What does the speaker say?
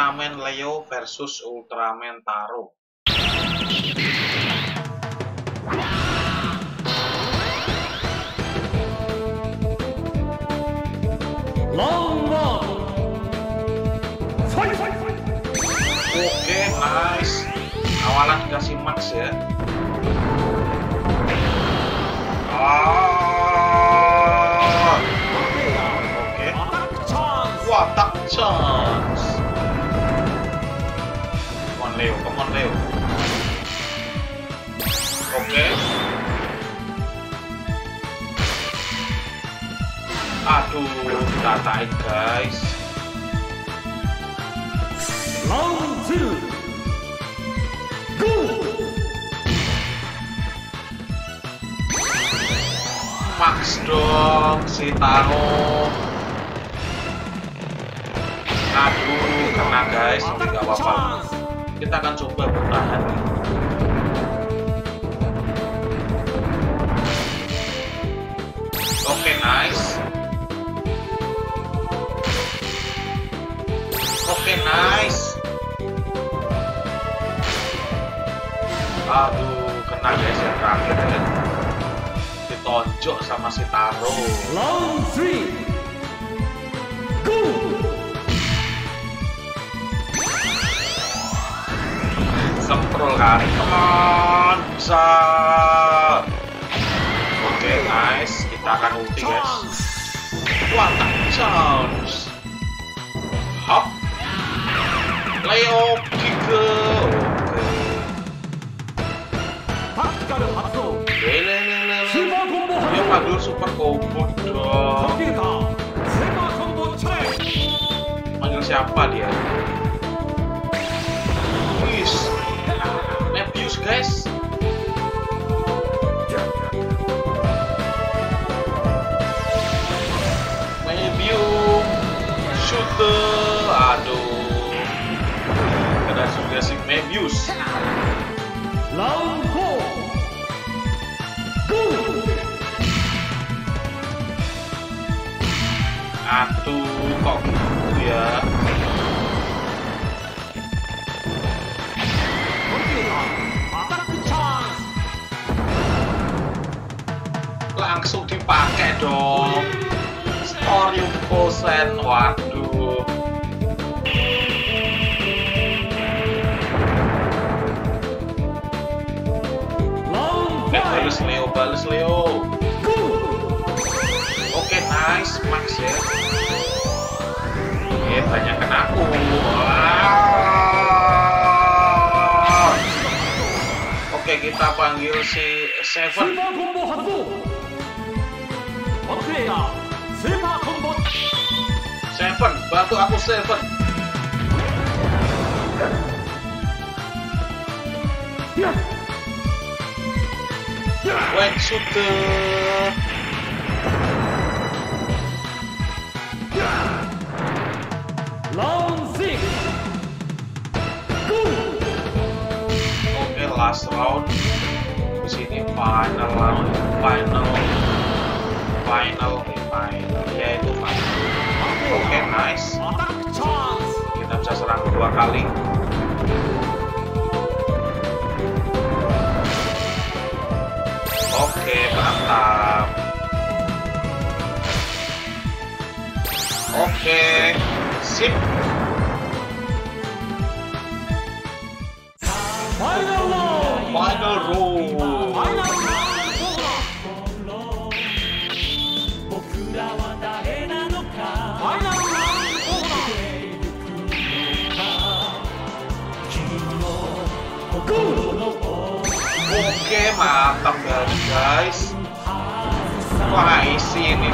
Ultraman Leo versus Ultraman Taro. Oke, nice. Awalan dikasih max ya. Ah. Oke. Watak chance. Oke. Aduh, datain guys. Round two. Go. Max dong si Taro. Aduh, kena guys, tapi nggak apa-apa. Kita akan coba bertahan. Oke, nice. Oke, nice. Aduh, kena guys yang terakhir ya. Ditonjok sama si Taro. kan come on, bisa. Oke, okay, nice. Kita akan ulti, guys. What the chance? Hop. Leo Kiko. Oke. Dia panggil super combo dong. Panggil siapa dia? shooter. Aduh. Kena sugasi Mebius. Round 4 atuh kok gitu ya langsung dipakai dong. Storium Posen waduh. max ya. Oke tanyakan aku. Oke kita panggil si Seven. Seven Batu aku Seven. Wetsuit last round. Di sini final round final. Final final. Ya itu final. Oke okay, nice. Kita bisa serang dua kali. Oke okay, mantap. Oke okay, sip. Oke, mantap guys. Wah, isi ini